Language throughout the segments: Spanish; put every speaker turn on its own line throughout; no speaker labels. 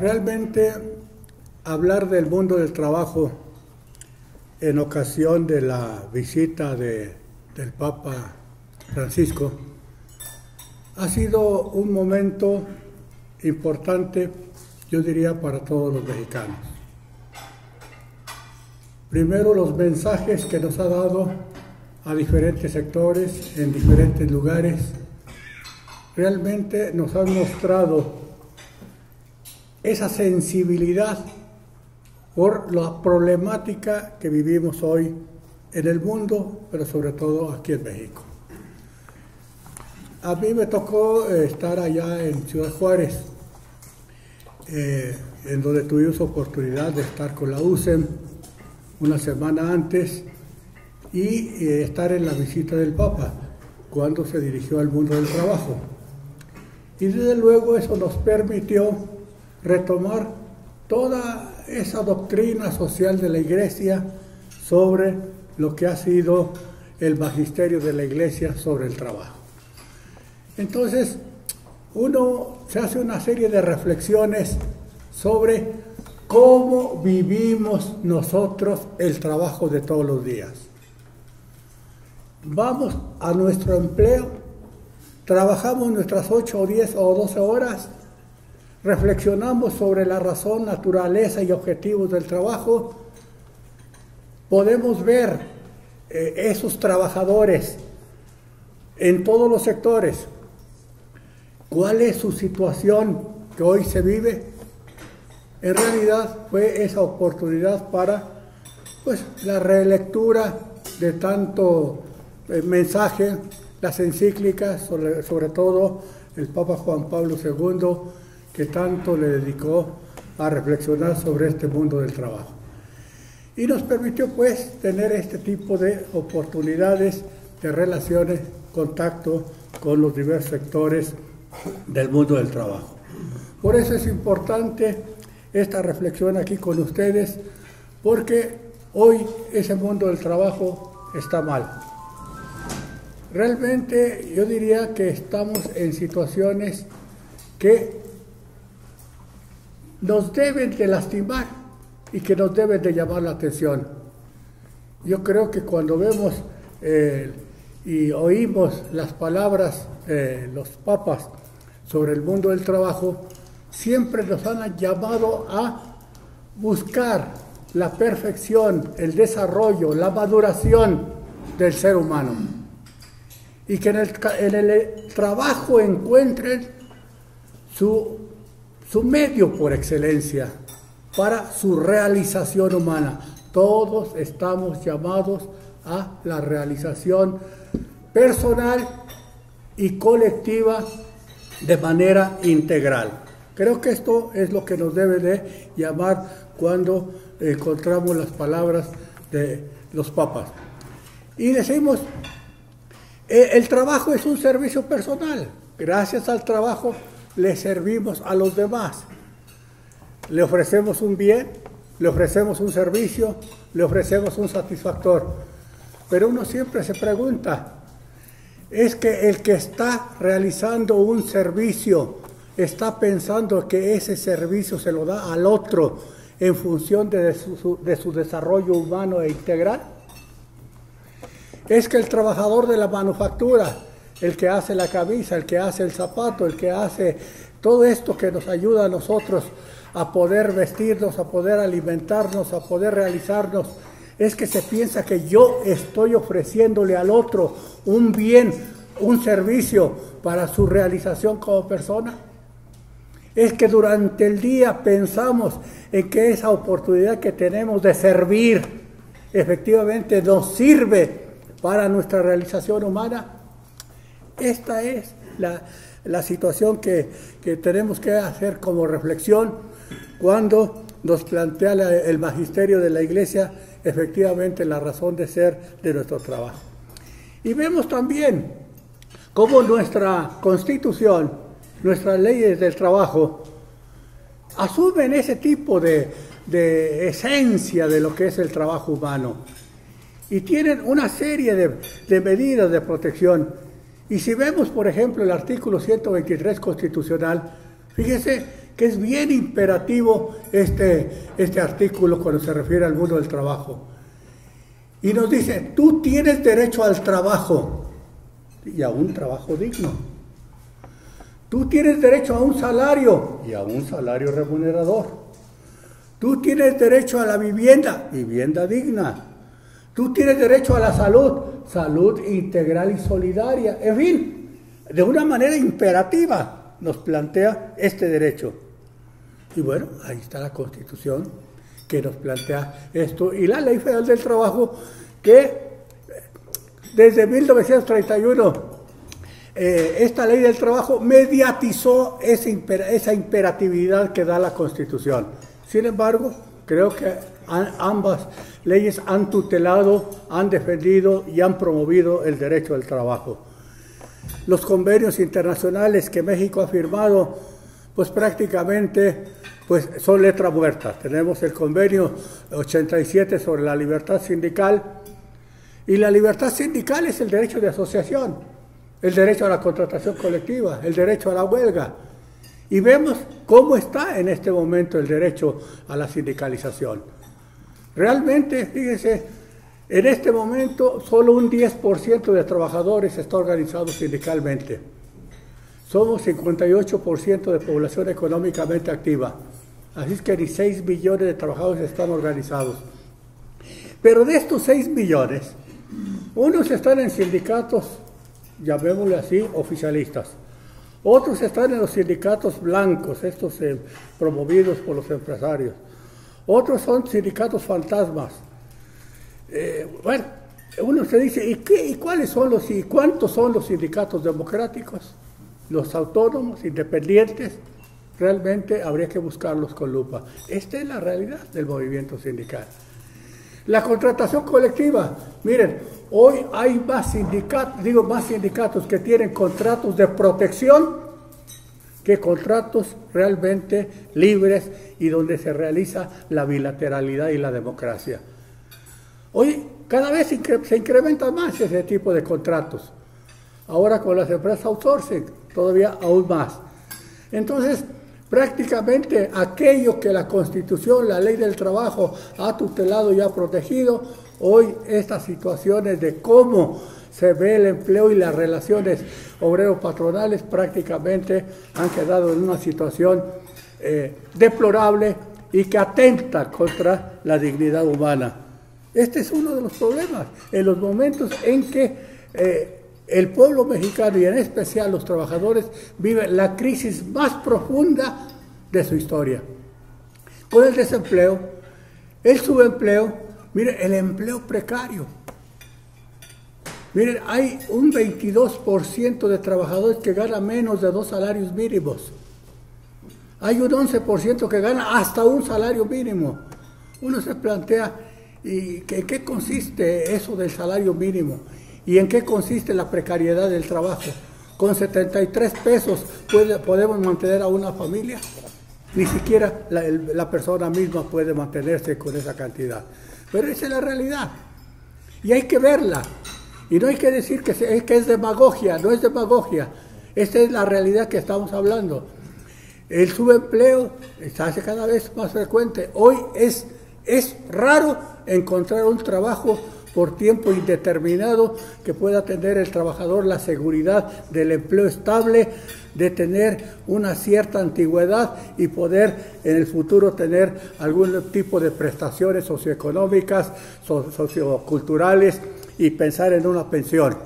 Realmente hablar del mundo del trabajo en ocasión de la visita de, del Papa Francisco ha sido un momento importante, yo diría, para todos los mexicanos. Primero los mensajes que nos ha dado a diferentes sectores, en diferentes lugares, realmente nos han mostrado esa sensibilidad por la problemática que vivimos hoy en el mundo, pero sobre todo aquí en México. A mí me tocó eh, estar allá en Ciudad Juárez, eh, en donde tuvimos oportunidad de estar con la USEM una semana antes y eh, estar en la visita del Papa cuando se dirigió al mundo del trabajo. Y desde luego eso nos permitió retomar toda esa doctrina social de la Iglesia sobre lo que ha sido el magisterio de la Iglesia sobre el trabajo. Entonces, uno se hace una serie de reflexiones sobre cómo vivimos nosotros el trabajo de todos los días. Vamos a nuestro empleo, trabajamos nuestras 8 o 10 o 12 horas, reflexionamos sobre la razón, naturaleza y objetivos del trabajo, podemos ver eh, esos trabajadores en todos los sectores, cuál es su situación que hoy se vive. En realidad fue esa oportunidad para pues, la relectura de tanto eh, mensaje, las encíclicas, sobre, sobre todo el Papa Juan Pablo II, que tanto le dedicó a reflexionar sobre este mundo del trabajo. Y nos permitió pues tener este tipo de oportunidades de relaciones, contacto con los diversos sectores del mundo del trabajo. Por eso es importante esta reflexión aquí con ustedes, porque hoy ese mundo del trabajo está mal. Realmente yo diría que estamos en situaciones que nos deben de lastimar y que nos deben de llamar la atención. Yo creo que cuando vemos eh, y oímos las palabras de los papas sobre el mundo del trabajo, siempre nos han llamado a buscar la perfección, el desarrollo, la maduración del ser humano. Y que en el, en el trabajo encuentren su su medio por excelencia para su realización humana. Todos estamos llamados a la realización personal y colectiva de manera integral. Creo que esto es lo que nos debe de llamar cuando encontramos las palabras de los papas. Y decimos, eh, el trabajo es un servicio personal. Gracias al trabajo le servimos a los demás. Le ofrecemos un bien, le ofrecemos un servicio, le ofrecemos un satisfactor. Pero uno siempre se pregunta, ¿es que el que está realizando un servicio está pensando que ese servicio se lo da al otro en función de su, de su desarrollo humano e integral? Es que el trabajador de la manufactura el que hace la camisa, el que hace el zapato, el que hace todo esto que nos ayuda a nosotros a poder vestirnos, a poder alimentarnos, a poder realizarnos, es que se piensa que yo estoy ofreciéndole al otro un bien, un servicio para su realización como persona. Es que durante el día pensamos en que esa oportunidad que tenemos de servir efectivamente nos sirve para nuestra realización humana. Esta es la, situación que, tenemos que hacer como reflexión cuando nos plantea el magisterio de la Iglesia efectivamente la razón de ser de nuestro trabajo. Y vemos también cómo nuestra constitución, nuestras leyes del trabajo, asumen ese tipo de, esencia de lo que es el trabajo humano y tienen una serie de medidas de protección y si vemos, por ejemplo, el artículo 123 constitucional, fíjese que es bien imperativo este, este artículo cuando se refiere al mundo del trabajo. Y nos dice, tú tienes derecho al trabajo y a un trabajo digno. Tú tienes derecho a un salario y a un salario remunerador. Tú tienes derecho a la vivienda, vivienda digna. Tú tienes derecho a la salud, salud integral y solidaria. En fin, de una manera imperativa nos plantea este derecho. Y bueno, ahí está la Constitución que nos plantea esto. Y la Ley Federal del Trabajo que desde 1931 eh, esta ley del trabajo mediatizó esa imperatividad que da la Constitución. Sin embargo, creo que ambas leyes han tutelado, han defendido y han promovido el derecho al trabajo. Los convenios internacionales que México ha firmado, pues prácticamente pues son letra muerta. Tenemos el convenio 87 sobre la libertad sindical y la libertad sindical es el derecho de asociación, el derecho a la contratación colectiva, el derecho a la huelga. Y vemos cómo está en este momento el derecho a la sindicalización. Realmente, fíjense, en este momento solo un 10% de trabajadores está organizado sindicalmente. Somos 58% de población económicamente activa. Así es que ni 6 millones de trabajadores están organizados. Pero de estos 6 millones, unos están en sindicatos, llamémosle así, oficialistas. Otros están en los sindicatos blancos, estos eh, promovidos por los empresarios. Otros son sindicatos fantasmas. Eh, bueno, uno se dice, ¿y, qué, ¿y cuáles son los y cuántos son los sindicatos democráticos? Los autónomos, independientes, realmente habría que buscarlos con lupa. Esta es la realidad del movimiento sindical. La contratación colectiva, miren, hoy hay más sindicatos, digo más sindicatos que tienen contratos de protección que contratos realmente libres y donde se realiza la bilateralidad y la democracia. Hoy cada vez se incrementa más ese tipo de contratos. Ahora con las empresas outsourcing, todavía aún más. Entonces, Prácticamente aquello que la Constitución, la ley del trabajo ha tutelado y ha protegido, hoy estas situaciones de cómo se ve el empleo y las relaciones obrero-patronales prácticamente han quedado en una situación eh, deplorable y que atenta contra la dignidad humana. Este es uno de los problemas, en los momentos en que eh, el pueblo mexicano y en especial los trabajadores viven la crisis más profunda de su historia. Con el desempleo, el subempleo, mire, el empleo precario. Miren, hay un 22% de trabajadores que ganan menos de dos salarios mínimos. Hay un 11% que gana hasta un salario mínimo. Uno se plantea, ¿y en qué consiste eso del salario mínimo? ¿Y en qué consiste la precariedad del trabajo? ¿Con 73 pesos podemos mantener a una familia? Ni siquiera la, persona misma puede mantenerse con esa cantidad. Pero esa es la realidad. Y hay que verla. Y no hay que decir que, es, que es demagogia, no es demagogia. Esta es la realidad que estamos hablando. El subempleo se hace cada vez más frecuente. Hoy es, es raro encontrar un trabajo por tiempo indeterminado que pueda tener el trabajador la seguridad del empleo estable, de tener una cierta antigüedad y poder en el futuro tener algún tipo de prestaciones socioeconómicas, socioculturales y pensar en una pensión.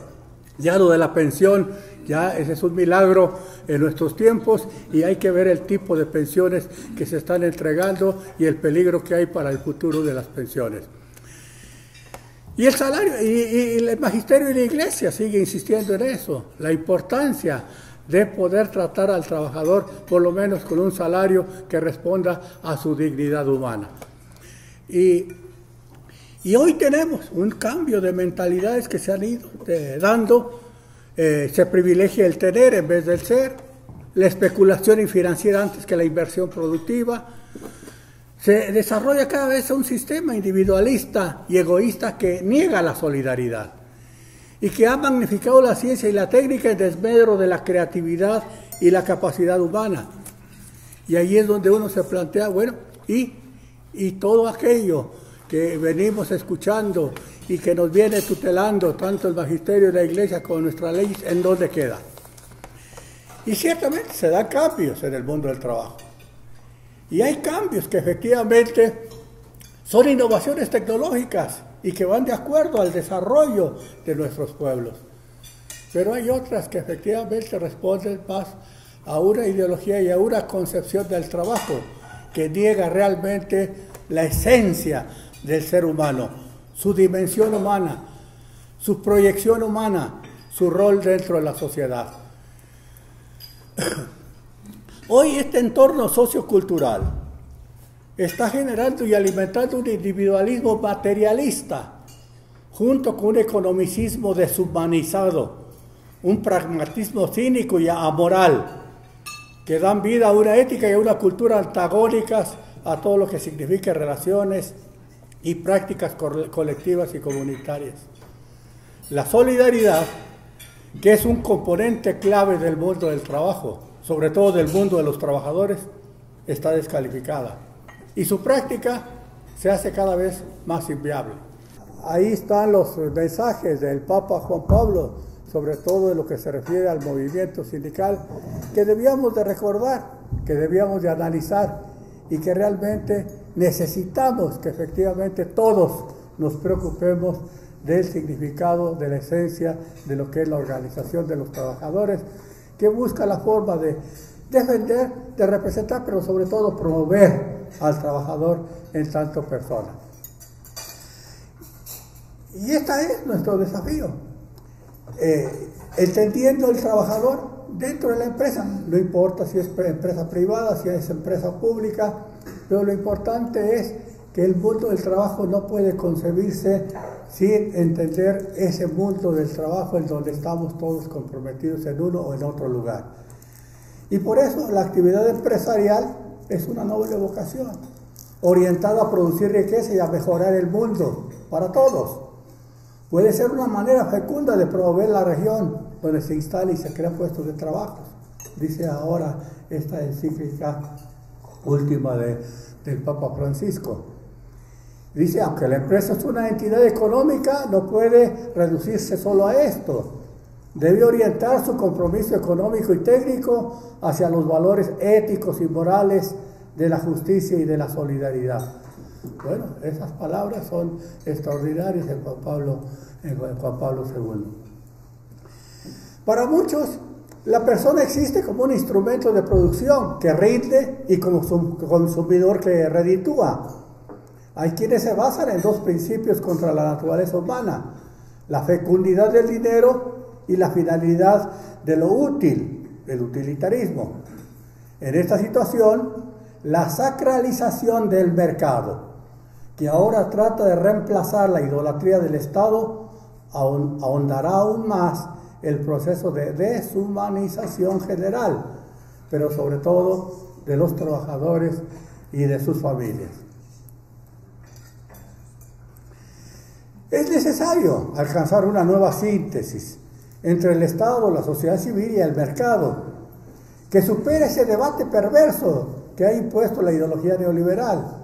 Ya lo de la pensión, ya ese es un milagro en nuestros tiempos y hay que ver el tipo de pensiones que se están entregando y el peligro que hay para el futuro de las pensiones. Y el salario, y, el magisterio y la iglesia sigue insistiendo en eso, la importancia de poder tratar al trabajador por lo menos con un salario que responda a su dignidad humana. Y, hoy tenemos un cambio de mentalidades que se han ido eh, dando, eh, se privilegia el tener en vez del ser, la especulación financiera antes que la inversión productiva, se desarrolla cada vez un sistema individualista y egoísta que niega la solidaridad y que ha magnificado la ciencia y la técnica en desmedro de la creatividad y la capacidad humana. Y ahí es donde uno se plantea, bueno, y, y todo aquello que venimos escuchando y que nos viene tutelando tanto el magisterio de la iglesia como nuestra ley, ¿en dónde queda? Y ciertamente se dan cambios en el mundo del trabajo. Y hay cambios que efectivamente son innovaciones tecnológicas y que van de acuerdo al desarrollo de nuestros pueblos. Pero hay otras que efectivamente responden más a una ideología y a una concepción del trabajo que niega realmente la esencia del ser humano, su dimensión humana, su proyección humana, su rol dentro de la sociedad. Hoy este entorno sociocultural está generando y alimentando un individualismo materialista junto con un economicismo deshumanizado, un pragmatismo cínico y amoral que dan vida a una ética y a una cultura antagónicas a todo lo que significa relaciones y prácticas colectivas y comunitarias. La solidaridad, que es un componente clave del mundo del trabajo, sobre todo del mundo de los trabajadores, está descalificada. Y su práctica se hace cada vez más inviable. Ahí están los mensajes del Papa Juan Pablo, sobre todo en lo que se refiere al movimiento sindical, que debíamos de recordar, que debíamos de analizar y que realmente necesitamos que efectivamente todos nos preocupemos del significado, de la esencia de lo que es la organización de los trabajadores, que busca la forma de defender, de representar, pero sobre todo promover al trabajador en tanto persona. Y este es nuestro desafío. Eh, entendiendo el trabajador dentro de la empresa, no importa si es empresa privada, si es empresa pública, pero lo importante es que el mundo del trabajo no puede concebirse sin entender ese mundo del trabajo en donde estamos todos comprometidos en uno o en otro lugar. Y por eso la actividad empresarial es una noble vocación, orientada a producir riqueza y a mejorar el mundo para todos. Puede ser una manera fecunda de promover la región donde se instala y se crean puestos de trabajo. Dice ahora esta encíclica última del Papa Francisco. Dice, aunque la empresa es una entidad económica, no puede reducirse solo a esto. Debe orientar su compromiso económico y técnico hacia los valores éticos y morales de la justicia y de la solidaridad. Bueno, esas palabras son extraordinarias en Juan Pablo, en Juan Pablo II. Para muchos, la persona existe como un instrumento de producción que rinde y como consumidor que reditúa. Hay quienes se basan en dos principios contra la naturaleza humana, la fecundidad del dinero y la finalidad de lo útil, el utilitarismo. En esta situación, la sacralización del mercado, que ahora trata de reemplazar la idolatría del Estado, ahondará aún más el proceso de deshumanización general, pero sobre todo de los trabajadores y de sus familias. Es necesario alcanzar una nueva síntesis entre el Estado, la sociedad civil y el mercado, que supere ese debate perverso que ha impuesto la ideología neoliberal.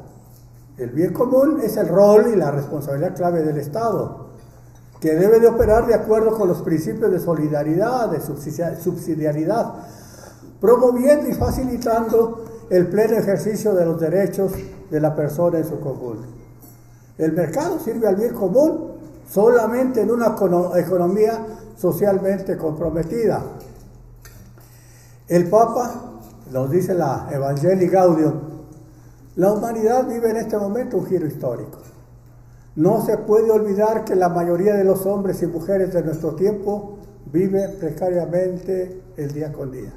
El bien común es el rol y la responsabilidad clave del Estado, que debe de operar de acuerdo con los principios de solidaridad, de subsidiariedad, promoviendo y facilitando el pleno ejercicio de los derechos de la persona en su conjunto. El mercado sirve al bien común solamente en una economía socialmente comprometida. El Papa nos dice la Evangelii Gaudium, la humanidad vive en este momento un giro histórico. No se puede olvidar que la mayoría de los hombres y mujeres de nuestro tiempo viven precariamente el día con día,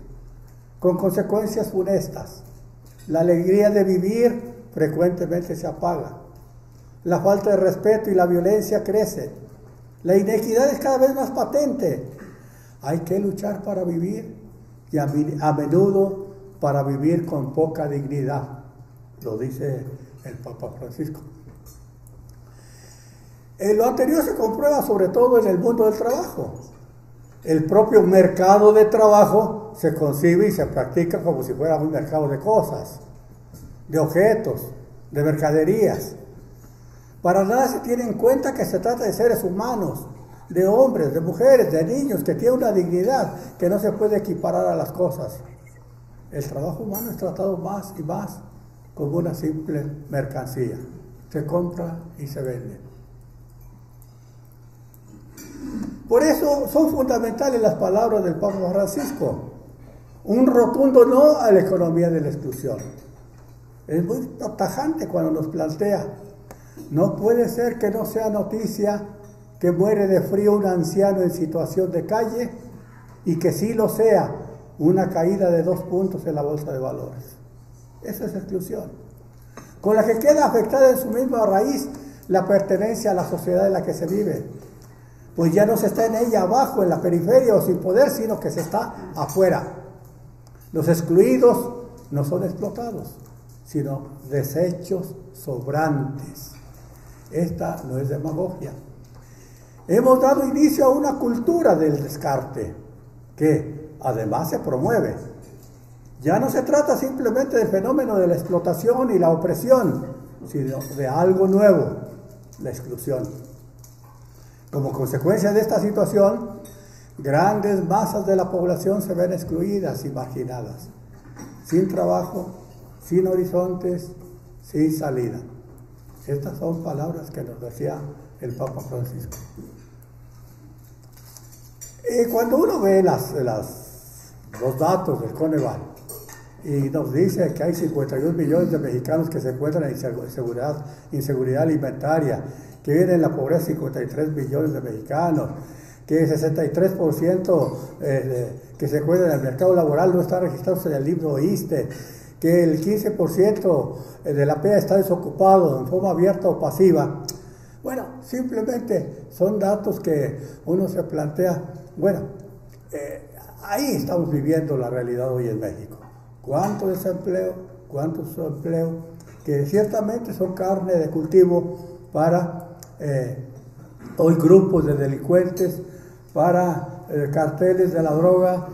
con consecuencias funestas. La alegría de vivir frecuentemente se apaga. La falta de respeto y la violencia crece. La inequidad es cada vez más patente. Hay que luchar para vivir y a, menudo para vivir con poca dignidad, lo dice el Papa Francisco. Eh, lo anterior se comprueba sobre todo en el mundo del trabajo. El propio mercado de trabajo se concibe y se practica como si fuera un mercado de cosas, de objetos, de mercaderías. Para nada se tiene en cuenta que se trata de seres humanos, de hombres, de mujeres, de niños, que tienen una dignidad que no se puede equiparar a las cosas. El trabajo humano es tratado más y más como una simple mercancía. Se compra y se vende. Por eso son fundamentales las palabras del Papa Francisco. Un rotundo no a la economía de la exclusión. Es muy tajante cuando nos plantea, no puede ser que no sea noticia que muere de frío un anciano en situación de calle y que sí lo sea una caída de dos puntos en la bolsa de valores. Esa es exclusión. Con la que queda afectada en su misma raíz la pertenencia a la sociedad en la que se vive. Pues ya no se está en ella abajo, en la periferia o sin poder, sino que se está afuera. Los excluidos no son explotados, sino desechos sobrantes. Esta no es demagogia. Hemos dado inicio a una cultura del descarte que además se promueve. Ya no se trata simplemente del fenómeno de la explotación y la opresión, sino de algo nuevo, la exclusión. Como consecuencia de esta situación, grandes masas de la población se ven excluidas y marginadas, sin trabajo, sin horizontes, sin salida. Estas son palabras que nos decía el Papa Francisco. Y cuando uno ve las, los datos del Coneval y nos dice que hay 51 millones de mexicanos que se encuentran en inseguridad, inseguridad alimentaria, que vienen en la pobreza 53 millones de mexicanos, que el 63% eh, que se encuentran en el mercado laboral no está registrado en el libro ISTE, que el 15% de la PEA está desocupado en forma abierta o pasiva. Bueno, simplemente son datos que uno se plantea, bueno, eh, ahí estamos viviendo la realidad hoy en México. ¿Cuánto desempleo? ¿Cuánto subempleo? Que ciertamente son carne de cultivo para eh, hoy grupos de delincuentes, para eh, carteles de la droga,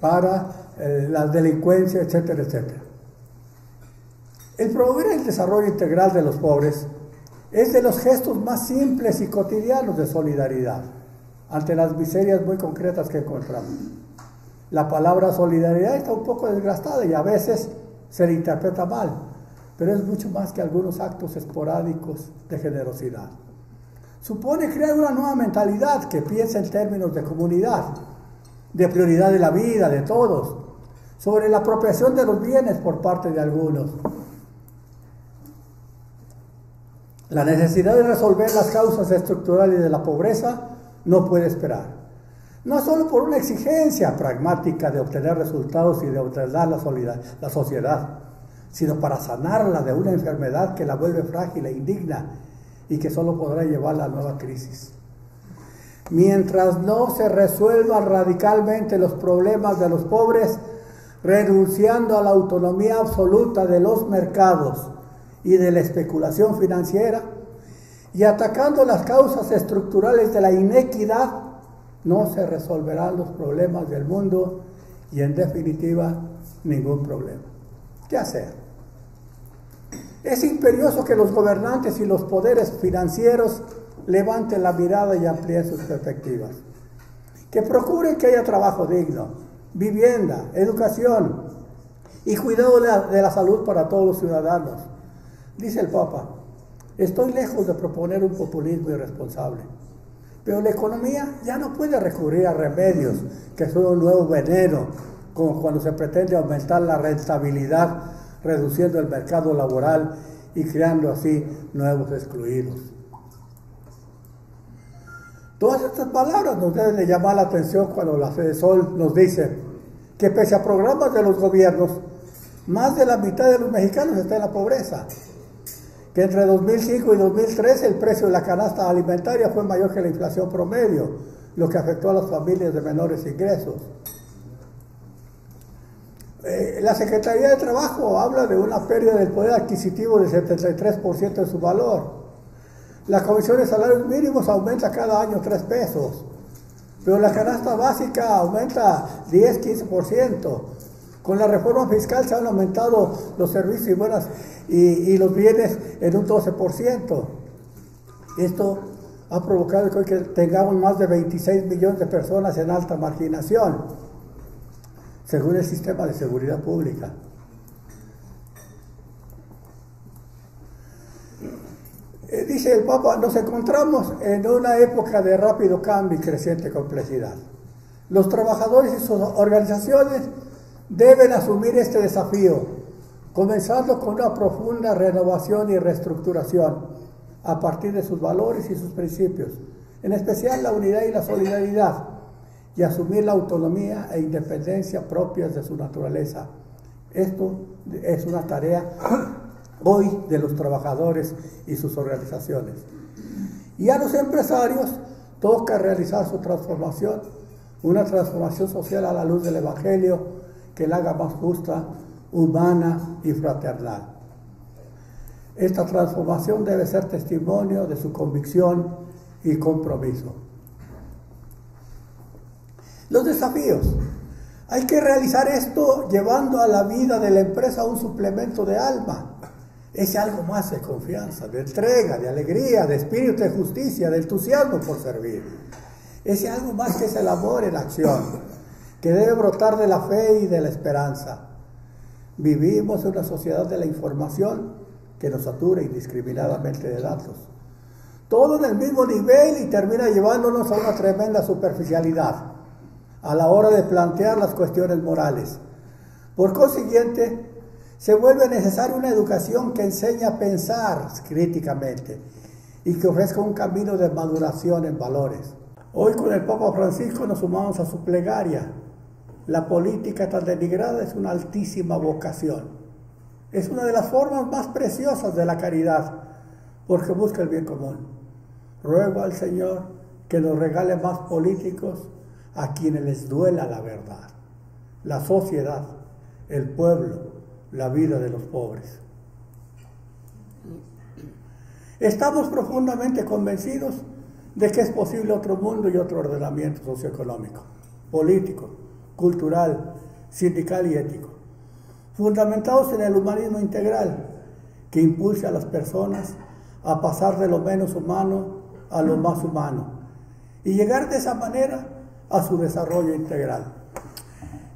para la delincuencia, etcétera, etcétera. El promover el desarrollo integral de los pobres es de los gestos más simples y cotidianos de solidaridad ante las miserias muy concretas que encontramos. La palabra solidaridad está un poco desgastada y a veces se le interpreta mal, pero es mucho más que algunos actos esporádicos de generosidad. Supone crear una nueva mentalidad que piensa en términos de comunidad, de prioridad de la vida de todos, sobre la apropiación de los bienes por parte de algunos, La necesidad de resolver las causas estructurales de la pobreza no puede esperar. No solo por una exigencia pragmática de obtener resultados y de la, la sociedad, sino para sanarla de una enfermedad que la vuelve frágil e indigna y que solo podrá llevarla a nueva crisis. Mientras no se resuelvan radicalmente los problemas de los pobres, renunciando a la autonomía absoluta de los mercados, y de la especulación financiera y atacando las causas estructurales de la inequidad, no se resolverán los problemas del mundo y en definitiva ningún problema. ¿Qué hacer? Es imperioso que los gobernantes y los poderes financieros levanten la mirada y amplíen sus perspectivas. Que procuren que haya trabajo digno, vivienda, educación y cuidado de la, salud para todos los ciudadanos Dice el Papa, estoy lejos de proponer un populismo irresponsable, pero la economía ya no puede recurrir a remedios que son un nuevo veneno, como cuando se pretende aumentar la rentabilidad, reduciendo el mercado laboral y creando así nuevos excluidos. Todas estas palabras nos deben de llamar la atención cuando la Fede Sol nos dice que pese a programas de los gobiernos, más de la mitad de los mexicanos está en la pobreza que entre 2005 y 2013 el precio de la canasta alimentaria fue mayor que la inflación promedio, lo que afectó a las familias de menores ingresos. Eh, la Secretaría de Trabajo habla de una pérdida del poder adquisitivo del 73% de su valor. La Comisión de Salarios Mínimos aumenta cada año 3 pesos. pero la canasta básica aumenta 10, 15%. Con la reforma fiscal se han aumentado los servicios y, buenas, y, los bienes en un 12%. Esto ha provocado que hoy tengamos más de 26 millones de personas en alta marginación, según el sistema de seguridad pública. Eh, dice el Papa, nos encontramos en una época de rápido cambio y creciente complejidad. Los trabajadores y sus organizaciones deben asumir este desafío, comenzando con una profunda renovación y reestructuración a partir de sus valores y sus principios, en especial la unidad y la solidaridad, y asumir la autonomía e independencia propias de su naturaleza. Esto es una tarea hoy de los trabajadores y sus organizaciones. Y a los empresarios toca realizar su transformación, una transformación social a la luz del Evangelio que la haga más justa, humana y fraternal. Esta transformación debe ser testimonio de su convicción y compromiso. Los desafíos. Hay que realizar esto llevando a la vida de la empresa un suplemento de alma ese algo más de confianza, de entrega, de alegría, de espíritu de justicia, de entusiasmo por servir. Ese algo más que es el amor en acción, que debe brotar de la fe y de la esperanza. Vivimos en una sociedad de la información que nos satura indiscriminadamente de datos. Todo en el mismo nivel y termina llevándonos a una tremenda superficialidad a la hora de plantear las cuestiones morales. Por consiguiente, se vuelve necesaria una educación que enseñe a pensar críticamente y que ofrezca un camino de maduración en valores. Hoy con el Papa Francisco nos sumamos a su plegaria. La política tan denigrada es una altísima vocación. Es una de las formas más preciosas de la caridad porque busca el bien común. Ruego al Señor que nos regale más políticos a quienes les duela la verdad, la sociedad, el pueblo, la vida de los pobres. Estamos profundamente convencidos de que es posible otro mundo y otro ordenamiento socioeconómico, político, cultural, sindical y ético, fundamentados en el humanismo integral que impulse a las personas a pasar de lo menos humano a lo más humano y llegar de esa manera a su desarrollo integral.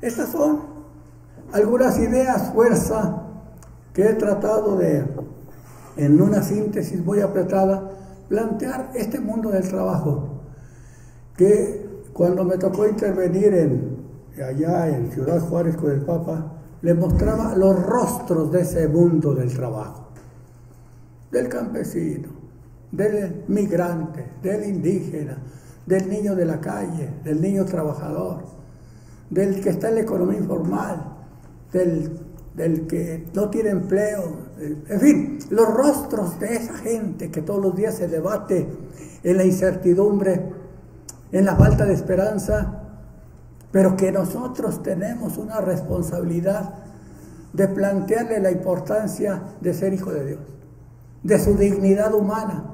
Estas son algunas ideas, fuerza, que he tratado de, en una síntesis muy apretada, plantear este mundo del trabajo, que cuando me tocó intervenir en, allá en Ciudad Juárez con el Papa, le mostraba los rostros de ese mundo del trabajo, del campesino, del migrante, del indígena, del niño de la calle, del niño trabajador, del que está en la economía informal, del, que no tiene empleo, en fin, los rostros de esa gente que todos los días se debate en la incertidumbre, en la falta de esperanza, pero que nosotros tenemos una responsabilidad de plantearle la importancia de ser hijo de Dios, de su dignidad humana,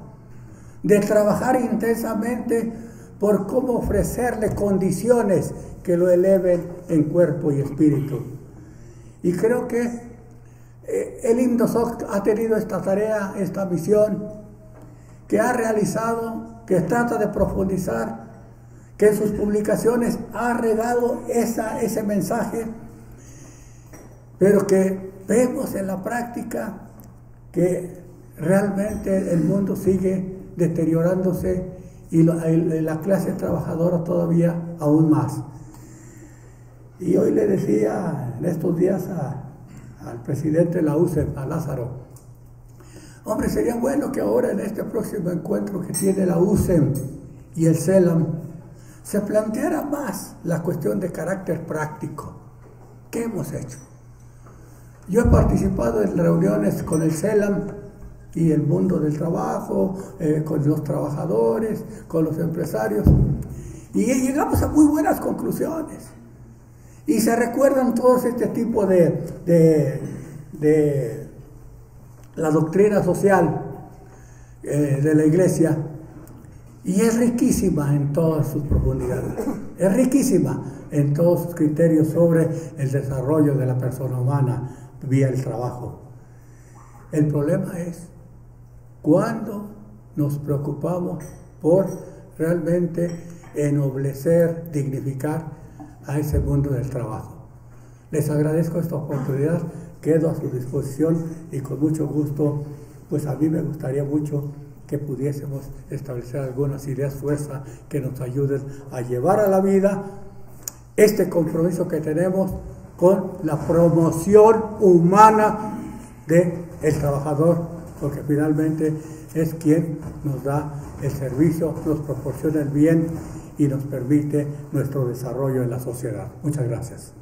de trabajar intensamente por cómo ofrecerle condiciones que lo eleven en cuerpo y espíritu. Y creo que eh, el INDOSOC ha tenido esta tarea, esta misión, que ha realizado, que trata de profundizar, que en sus publicaciones ha regado esa, ese mensaje, pero que vemos en la práctica que realmente el mundo sigue deteriorándose y la clase trabajadora todavía aún más. Y hoy le decía en estos días al presidente de la UCEP, a Lázaro, hombre, sería bueno que ahora en este próximo encuentro que tiene la UCEM y el CELAM, se planteara más la cuestión de carácter práctico. ¿Qué hemos hecho? Yo he participado en reuniones con el CELAM y el mundo del trabajo, eh, con los trabajadores, con los empresarios, y llegamos a muy buenas conclusiones. Y se recuerdan todos este tipo de, de, la doctrina social eh, de la iglesia. Y es riquísima en todas sus profundidades. Es riquísima en todos sus criterios sobre el desarrollo de la persona humana vía el trabajo. El problema es cuando nos preocupamos por realmente ennoblecer, dignificar a ese mundo del trabajo. Les agradezco esta oportunidad, quedo a su disposición y con mucho gusto, pues a mí me gustaría mucho que pudiésemos establecer algunas ideas fuerza que nos ayuden a llevar a la vida este compromiso que tenemos con la promoción humana del el trabajador, porque finalmente es quien nos da el servicio, nos proporciona el bien y nos permite nuestro desarrollo en la sociedad. Muchas gracias.